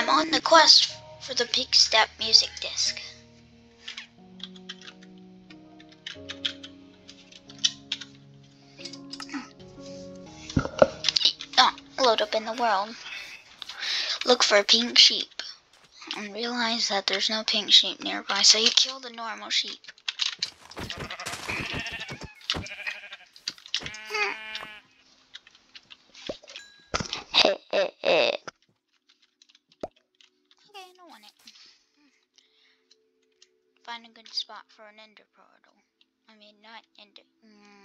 I'm on the quest for the Pigstep music disc. Hmm. Oh, load up in the world. Look for a pink sheep. And realize that there's no pink sheep nearby, so you kill the normal sheep. Okay, no want it. Find a good spot for an ender portal. I mean, not ender. Mm,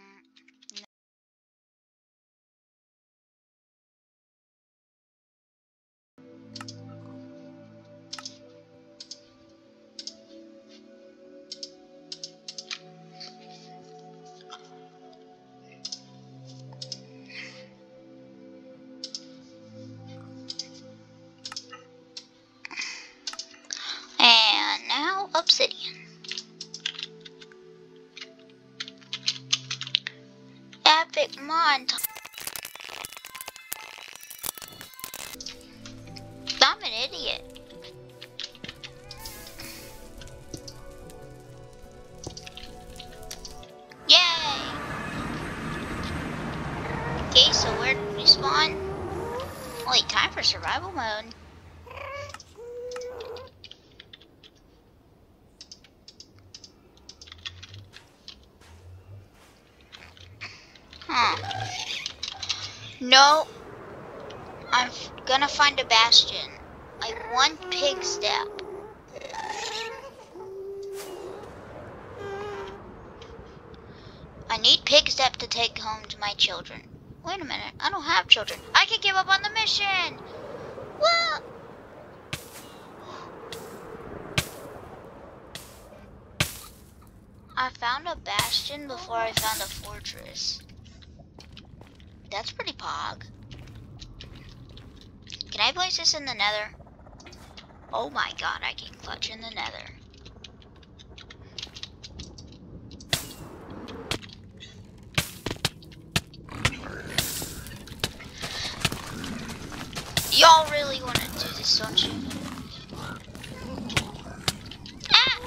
I'm an idiot. Yay! Okay, so where did we spawn? Wait, time for survival mode. No. I'm gonna find a bastion. I want Pigstep. I need Pigstep to take home to my children. Wait a minute, I don't have children. I can give up on the mission. What? I found a bastion before I found a fortress. That's pretty pog. Can I place this in the nether? Oh my god, I can clutch in the nether. Y'all really want to do this, don't you? Ah!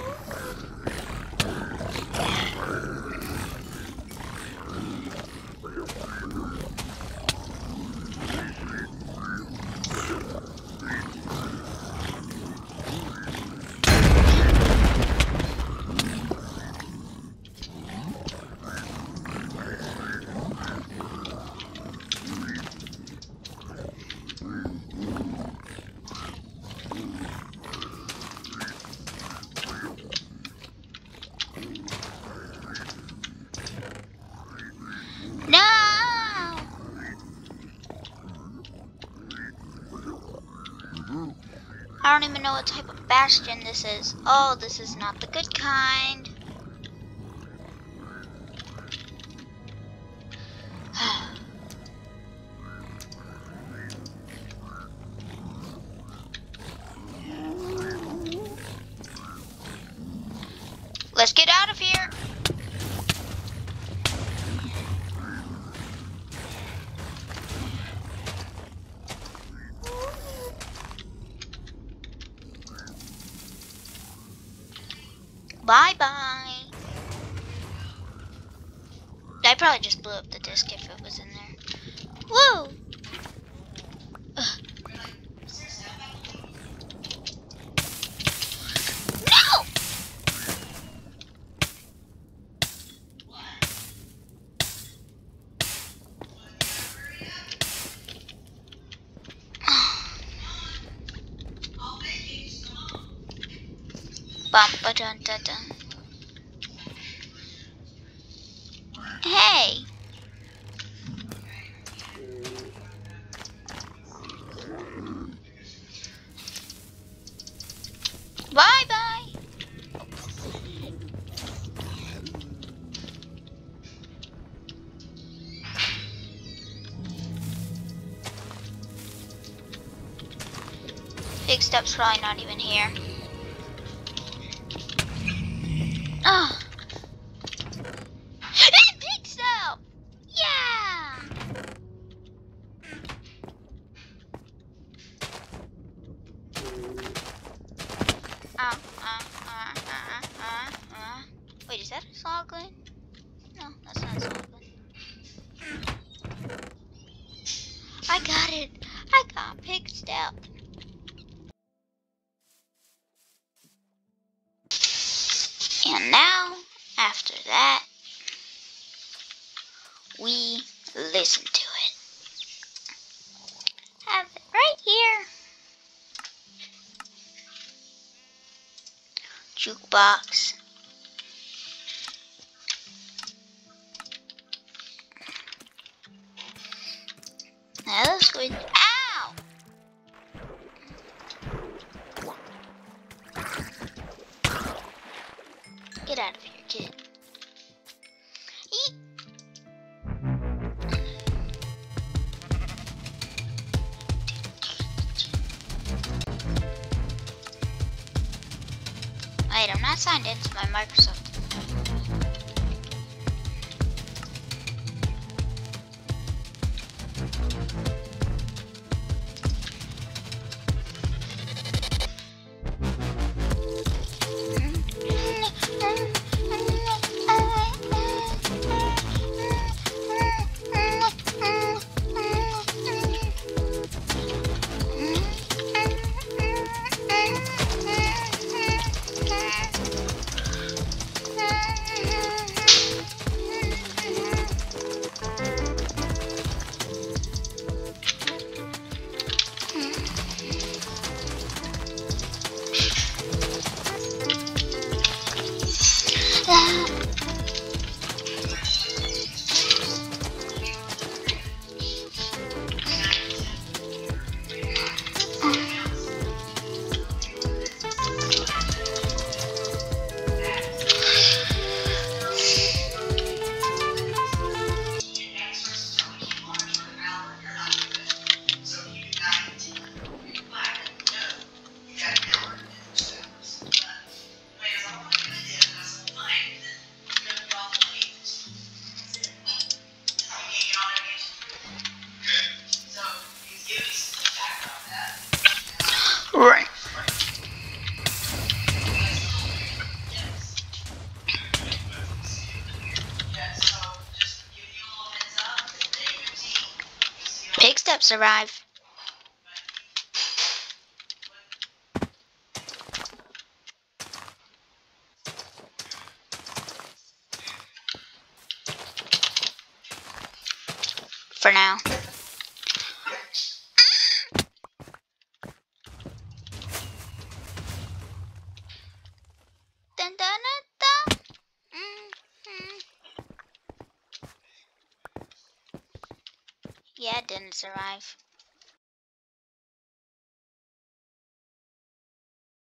No! I don't even know what type of bastion this is. Oh, this is not the good kind. Let's get out of here. Bye bye. I probably just blew up the disc if it was in there. Woo! Bum ba dun dun dun. Hey! Bye bye! Pigstep's probably not even here. Wait, is that a saw? No, that's not a saw. I got it. I got Pigstep. And now, after that, we listen to it. Have it right here. Jukebox. Let's. Ow! Get out of here, kid. Wait, I'm not signed into my Microsoft. Steps arrive. For now. Dun, dun, dun, dun. Mm, mm. It didn't survive.